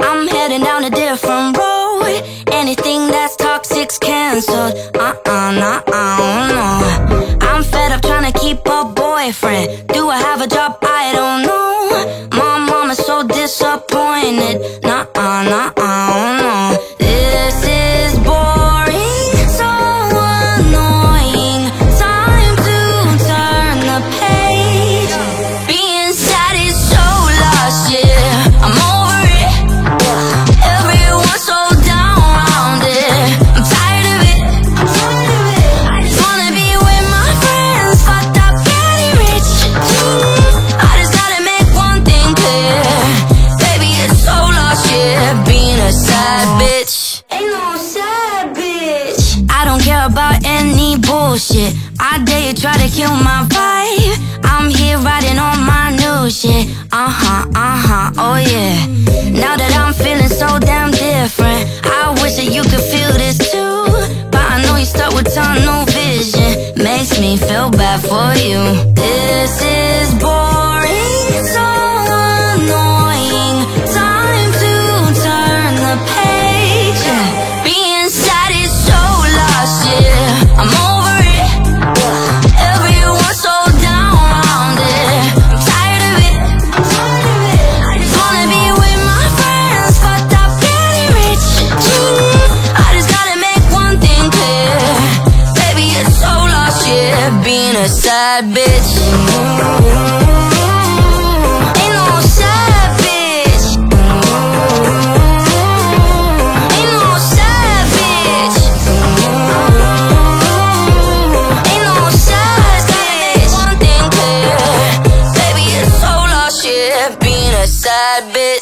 I'm heading down a different road. Anything that's toxic's cancelled Uh-uh, nah, uh, no I'm fed up trying to keep a boyfriend. Bullshit. I dare you try to kill my vibe. I'm here riding on my new shit. Uh huh, uh huh, oh yeah. Now that I'm feeling so damn different, I wish that you could feel this too. But I know you stuck with tunnel vision. Makes me feel bad for you. Being a sad bitch. Ain't no bitch. Ain't no bitch. Ain't no bitch. One thing clear, baby, it's so lost. Being a sad bitch.